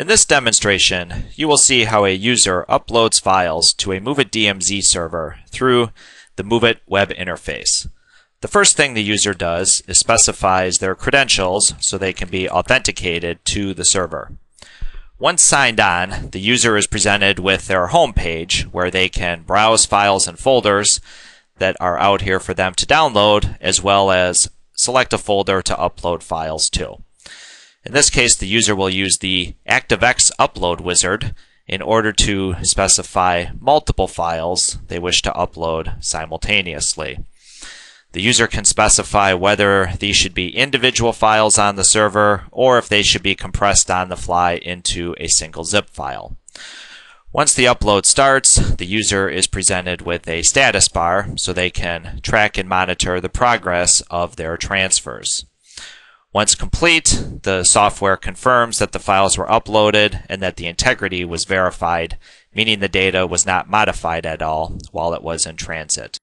In this demonstration, you will see how a user uploads files to a MOVEit DMZ server through the MOVEit web interface. The first thing the user does is specifies their credentials so they can be authenticated to the server. Once signed on, the user is presented with their home page where they can browse files and folders that are out here for them to download, as well as select a folder to upload files to. In this case, the user will use the ActiveX upload wizard in order to specify multiple files they wish to upload simultaneously. The user can specify whether these should be individual files on the server or if they should be compressed on the fly into a single zip file. Once the upload starts, the user is presented with a status bar so they can track and monitor the progress of their transfers. Once complete, the software confirms that the files were uploaded and that the integrity was verified, meaning the data was not modified at all while it was in transit.